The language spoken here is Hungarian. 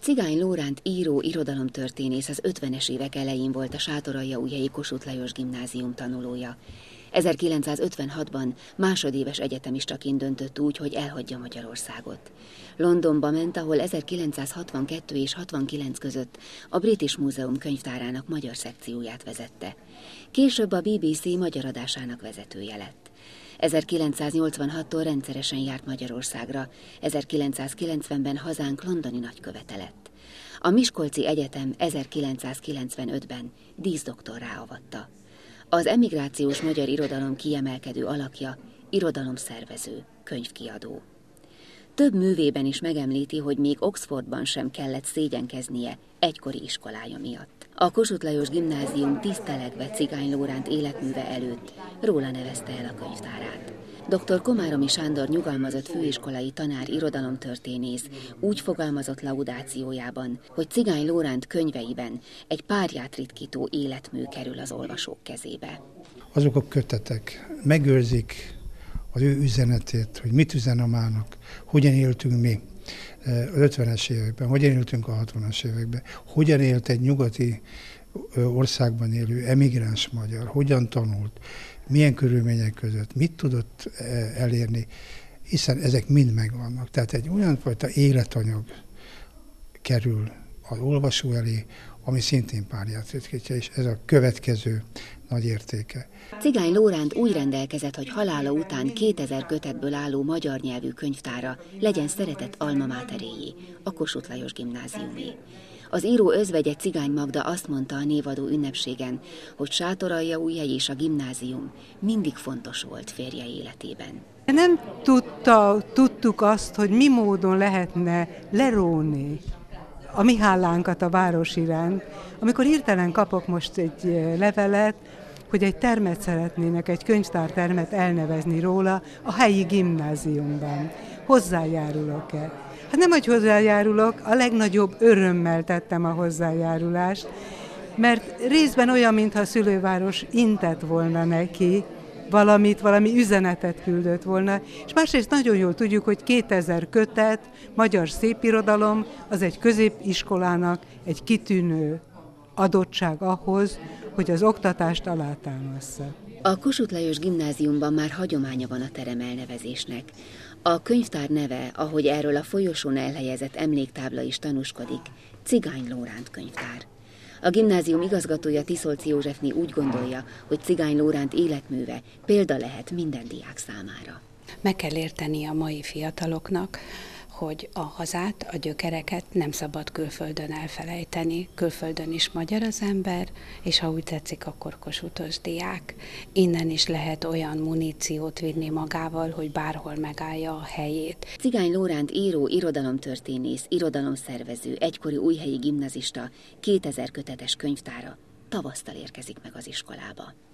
Cigány Lóránt író irodalomtörténész az 50-es évek elején volt a Sátoralja újhelyi Kossuth Lajos gimnázium tanulója. 1956-ban másodéves egyetemistaként döntött úgy, hogy elhagyja Magyarországot. Londonba ment, ahol 1962 és 69 között a British Múzeum könyvtárának magyar szekcióját vezette. Később a BBC magyar adásának vezetője lett. 1986-tól rendszeresen járt Magyarországra, 1990-ben hazánk londoni nagykövete lett. A Miskolci Egyetem 1995-ben díszdoktorrá avatta. Az emigrációs magyar irodalom kiemelkedő alakja, irodalomszervező, könyvkiadó. Több művében is megemlíti, hogy még Oxfordban sem kellett szégyenkeznie egykori iskolája miatt. A Kossuth Lajos gimnázium tisztelegve Cigány Lóránt életműve előtt róla nevezte el a könyvtárát. Dr. Komáromi Sándor nyugalmazott főiskolai tanár irodalomtörténész úgy fogalmazott laudációjában, hogy Cigány Lóránt könyveiben egy párját ritkító életmű kerül az olvasók kezébe. Azok a kötetek megőrzik az ő üzenetét, hogy mit üzen a mának, hogyan éltünk mi az 50-es években, hogyan éltünk a 60-as években, hogyan élt egy nyugati országban élő emigráns magyar, hogyan tanult, milyen körülmények között, mit tudott elérni, hiszen ezek mind megvannak. Tehát egy olyan fajta életanyag kerül az olvasó elé, ami szintén párját ritkítja, és ez a következő nagy értéke. Cigány Lóránt úgy rendelkezett, hogy halála után 2000 kötetből álló magyar nyelvű könyvtára legyen szeretett alma máteréjé, a Kossuth Lajos gimnáziumé. Az író özvegye Cigány Magda azt mondta a névadó ünnepségen, hogy Sátoralja újhely és a gimnázium mindig fontos volt férje életében. Nem tudta, tudtuk azt, hogy mi módon lehetne leróni a mi hálánkat a város iránt. Amikor hirtelen kapok most egy levelet, hogy egy termet szeretnének, egy könyvtártermet elnevezni róla a helyi gimnáziumban. Hozzájárulok-e? Hát nem, hogy hozzájárulok, a legnagyobb örömmel tettem a hozzájárulást, mert részben olyan, mintha a szülőváros intett volna neki, valamit, valami üzenetet küldött volna, és másrészt nagyon jól tudjuk, hogy 2000 kötet, magyar szépirodalom, az egy középiskolának egy kitűnő adottság ahhoz, hogy az oktatást alátámaszza. A Kossuth Lajos gimnáziumban már hagyománya van a terem elnevezésnek. A könyvtár neve, ahogy erről a folyosón elhelyezett emléktábla is tanúskodik, Cigány Lóránt könyvtár. A gimnázium igazgatója Tiszolci Józsefni úgy gondolja, hogy Cigány Lóránt életműve példa lehet minden diák számára. Meg kell érteni a mai fiataloknak, hogy a hazát, a gyökereket nem szabad külföldön elfelejteni. Külföldön is magyar az ember, és ha úgy tetszik, akkor kosutos diák. Innen is lehet olyan muníciót vinni magával, hogy bárhol megállja a helyét. Cigány Lóránt író, irodalomtörténész, irodalomszervező, egykori újhelyi gimnazista, 2000 kötetes könyvtára tavasztal érkezik meg az iskolába.